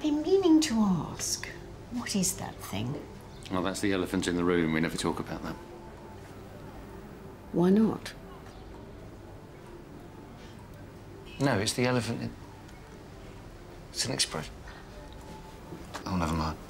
I've been meaning to ask. What is that thing? Well, that's the elephant in the room. We never talk about that. Why not? No, it's the elephant in... It's an expression.